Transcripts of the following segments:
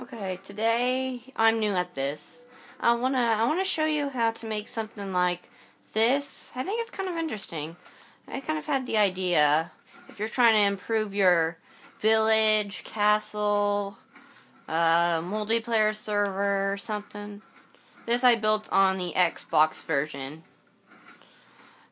Okay, today I'm new at this. I wanna I wanna show you how to make something like this. I think it's kind of interesting. I kind of had the idea if you're trying to improve your village, castle, uh, multiplayer server or something. This I built on the Xbox version.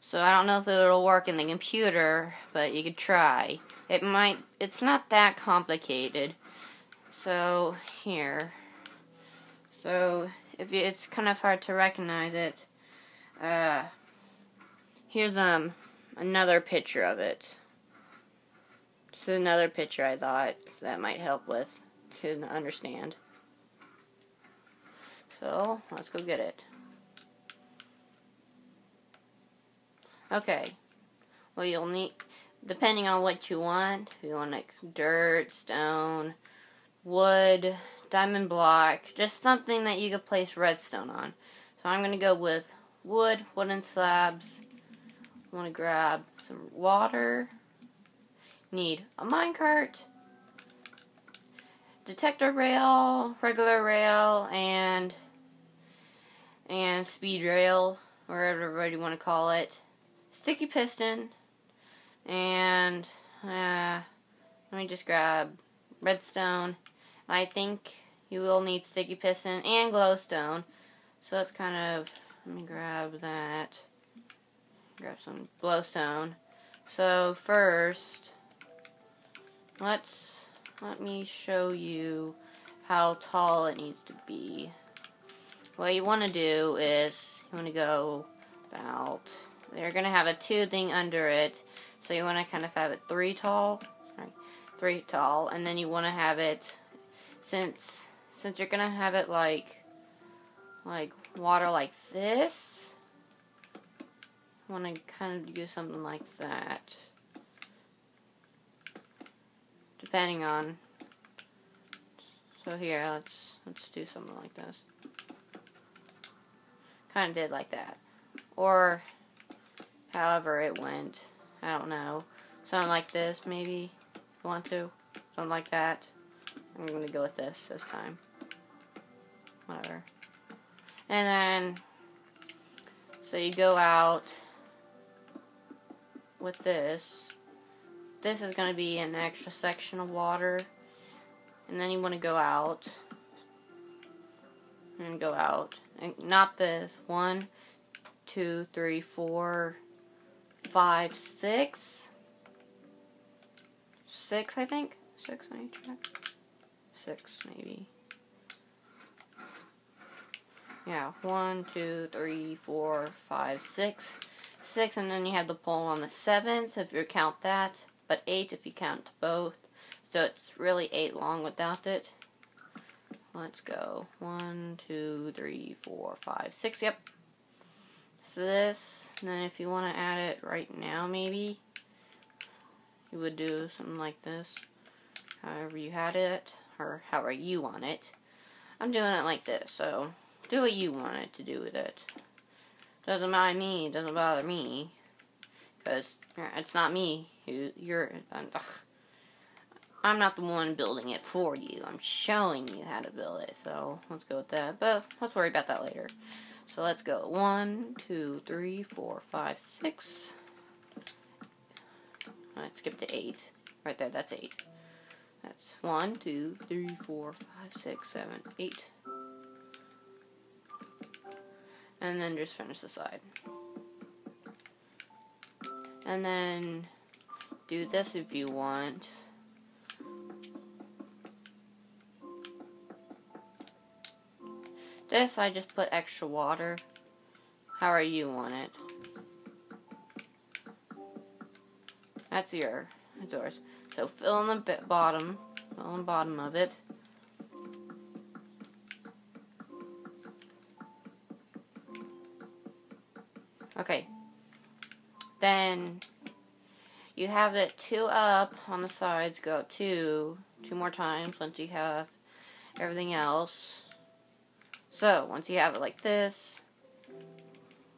So I don't know if it'll work in the computer, but you could try. It might, it's not that complicated. So, here. So, if you, it's kind of hard to recognize it, uh, here's, um, another picture of it. This is another picture I thought that might help with to understand. So, let's go get it. Okay. Well, you'll need, depending on what you want, you want like dirt, stone, wood, diamond block, just something that you could place redstone on. So I'm going to go with wood, wooden slabs. I want to grab some water. Need a minecart, detector rail, regular rail, and and speed rail, whatever you want to call it sticky piston, and uh, let me just grab redstone. I think you will need sticky piston and glowstone. So it's kind of, let me grab that. Grab some glowstone. So first, let's, let me show you how tall it needs to be. What you want to do is, you want to go about they're going to have a 2 thing under it. So you want to kind of have it 3 tall. Sorry, 3 tall. And then you want to have it, since since you're to have it like, like water like this. I want to kind of do something like that. Depending on. So here, let's let's do something like this. Kind of did like that. Or however it went. I don't know. Something like this, maybe. You want to? Something like that. I'm to go with this this time. Whatever. And then, so you go out with this. This is going to be an extra section of water. And then you want to go out. And go out. And not this. One, two, three, four, five, six. Six, I think. Six, I check. Six, maybe. Yeah, one, two, three, four, five, six. Six, and then you have the pole on the seventh, if you count that. But eight if you count both. So it's really eight long without it. Let's go. One, two, three, four, five, six. Yep, so this, and then if you want to add it right now, maybe, you would do something like this. However you had it, or however you want it. I'm doing it like this, so do what you want it to do with it. Doesn't mind me, doesn't bother me, because it's not me who you're. Ugh. I'm not the one building it for you. I'm showing you how to build it. So let's go with that. But let's worry about that later. So let's go. One, two, three, four, five, six. Let's skip to eight. Right there, that's eight. That's one, two, three, four, five, six, seven, eight. And then just finish the side. And then do this if you want. This, I just put extra water. However you want it. That's your, yours. So fill in the bottom, fill in the bottom of it. Okay. Then you have it two up on the sides, go up two, two more times once you have everything else. So, once you have it like this,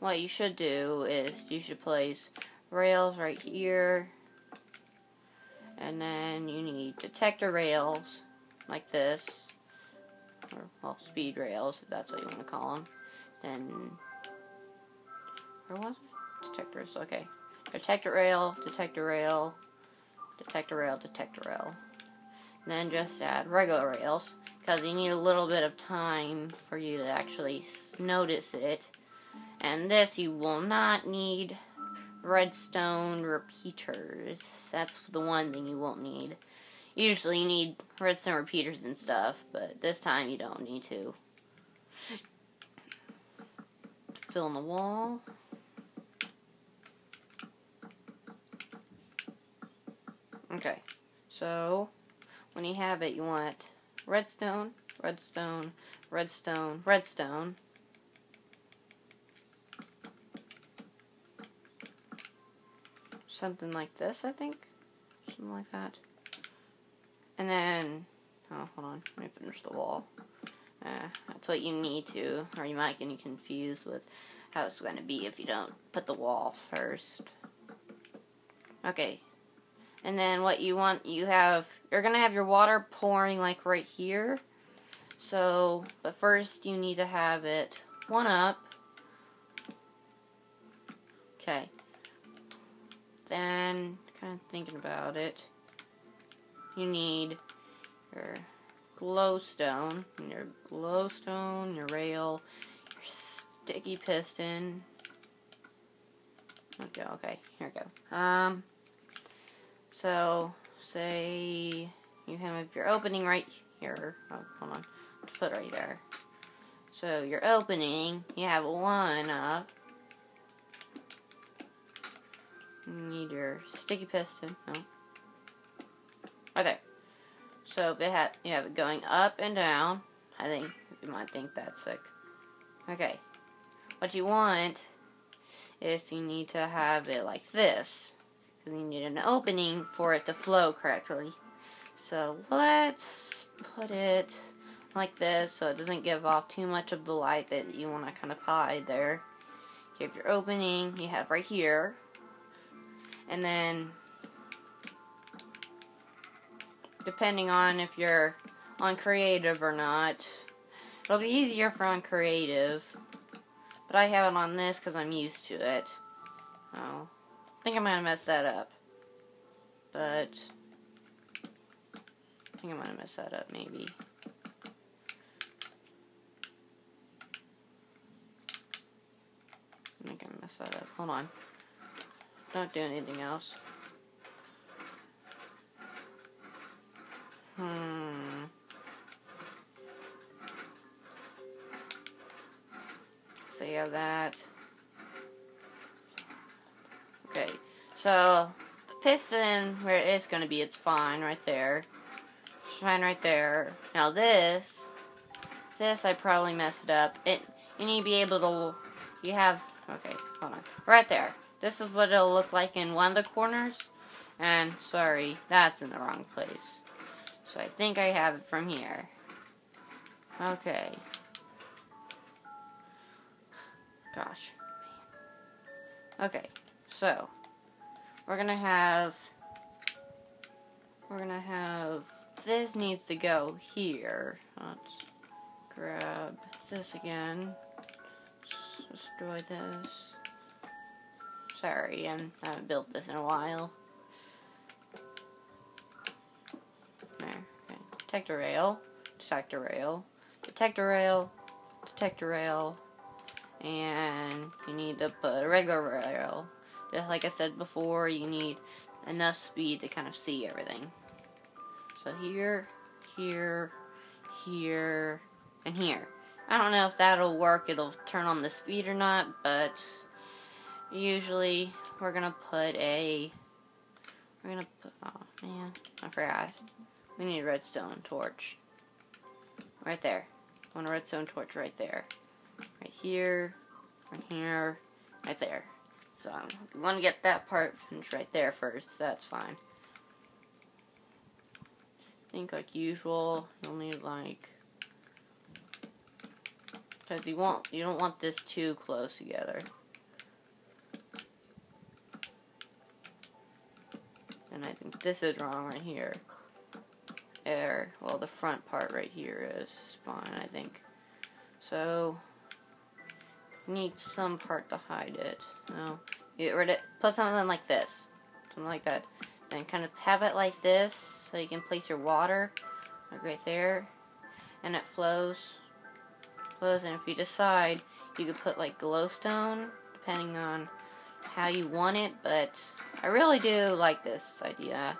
what you should do is you should place rails right here. And then you need detector rails like this. or well, speed rails, if that's what you want to call them. Then, where was it? Detectors, okay. Detector rail, detector rail, detector rail, detector rail. And then just add regular rails, because you need a little bit of time for you to actually notice it. And this you will not need redstone repeaters. That's the one thing you won't need. Usually you need redstone repeaters and stuff, but this time you don't need to. Fill in the wall. Okay, so when you have it, you want redstone, redstone, redstone, redstone. Something like this, I think. Something like that. And then, oh, hold on, let me finish the wall. Uh, that's what you need to, or you might get confused with how it's going to be if you don't put the wall first. Okay, and then what you want, you have, you're going to have your water pouring like right here. So, but first you need to have it one up. Okay. Then, kind of thinking about it, you need your glowstone, your glowstone, your rail, your sticky piston. Okay, okay, here we go. Um, so, say you have your opening right here. Oh, hold on. Let's put right there. So, your opening, you have one up. Need your sticky piston. No. Okay. So, if it you have it going up and down. I think you might think that's sick. Okay. What you want is you need to have it like this because you need an opening for it to flow correctly. So let's put it like this so it doesn't give off too much of the light that you want to kind of hide there. You have your opening, you have right here, and then depending on if you're on creative or not, it'll be easier for on creative, but I have it on this because I'm used to it. Oh I think I might have messed that up. But I think I might have messed that up maybe. I think I messed that up. Hold on. Don't do anything else. Hmm. So you have that. Okay, so the piston where it is going to be, it's fine right there. It's fine right there. Now this, this I probably messed it up. It you need to be able to. You have okay, hold on, right there. This is what it'll look like in one of the corners. And sorry, that's in the wrong place. So I think I have it from here. Okay. Gosh. Okay. So, we're gonna have, we're gonna have, this needs to go here. Let's grab this again. Let's destroy this. Sorry, I haven't built this in a while. There, okay. Detector rail, detector rail, detector rail, detector rail, and you need to put a regular rail just like I said before, you need enough speed to kind of see everything. So here, here, here, and here. I don't know if that'll work, it'll turn on the speed or not, but usually we're gonna put a, we're gonna put, oh man, I forgot. We need a redstone torch. Right there. Want a redstone torch right there. Right here, right here, right there. So I'm to get that part finished right there first. That's fine. I think like usual, you'll need like because you want you don't want this too close together. And I think this is wrong right here. air. Well, the front part right here is fine, I think. So, need some part to hide it. No, get rid of it. Put something like this, something like that. Then kind of have it like this, so you can place your water, like right there, and it flows, flows. And if you decide, you could put like glowstone, depending on how you want it. But I really do like this idea.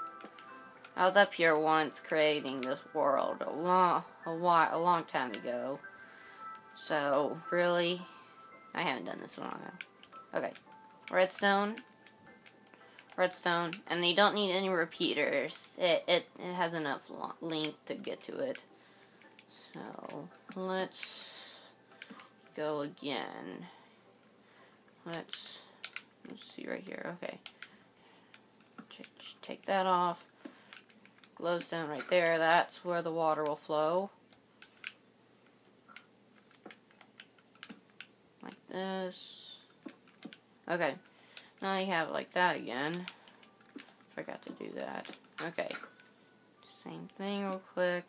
I was up here once creating this world a long, a while, a long time ago. So really, I haven't done this one. Okay, redstone, redstone, and you don't need any repeaters. It it it has enough length to get to it. So let's go again. Let's let's see right here. Okay, take that off glowstone right there. That's where the water will flow. Like this. Okay. Now you have it like that again. Forgot to do that. Okay. Same thing real quick.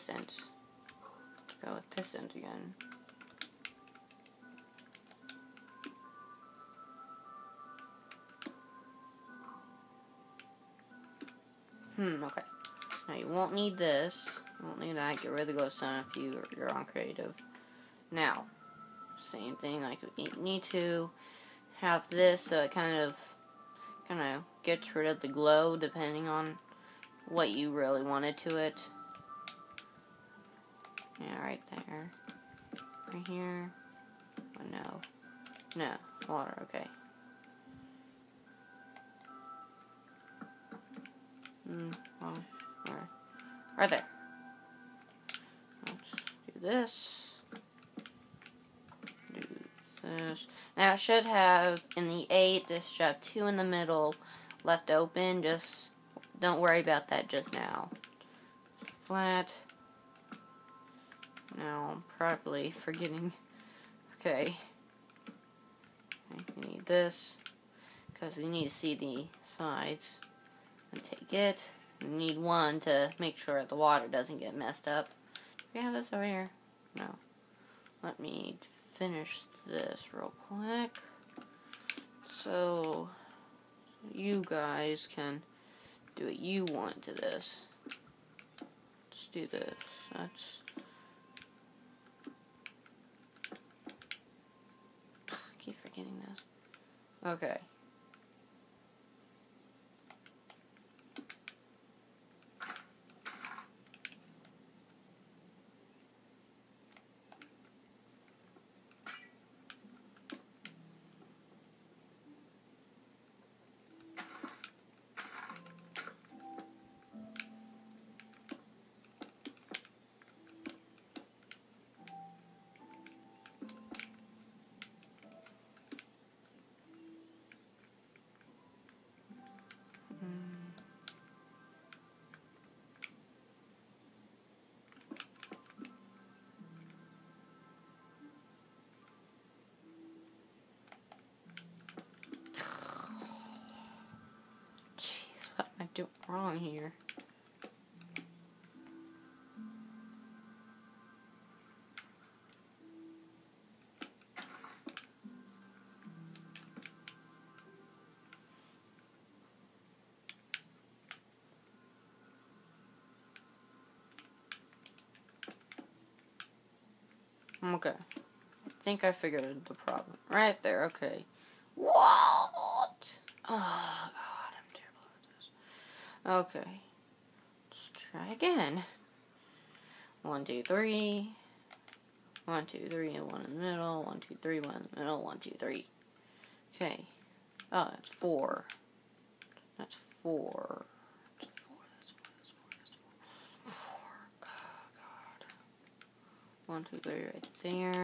Pistons go with pistons again. Hmm, okay. Now you won't need this. You won't need that. Get rid of the glowstone if you, you're on creative. Now, same thing, like you need to have this so it kind of kind of gets rid of the glow depending on what you really wanted to it. Yeah, right there. Right here. Oh, no. No. Water, okay. Hmm, well, where? Right there. Let's do this. Do this. Now, it should have, in the 8, this should have 2 in the middle left open. Just don't worry about that just now. Flat. Now I'm probably forgetting. Okay. You need this because you need to see the sides. And take it. You need one to make sure the water doesn't get messed up. Do we have this over here? No. Let me finish this real quick. So you guys can do what you want to this. Let's do this. That's getting. Okay. Doing wrong here? Okay. I think I figured the problem. Right there, okay. What? Oh, Okay. Let's try again. One, two, three. One, two, three, and one in the middle. One, two, three, one in the middle. One, two, three. Okay. Oh, that's four. That's four. That's four. That's four. Oh, God. One, two, three, right there.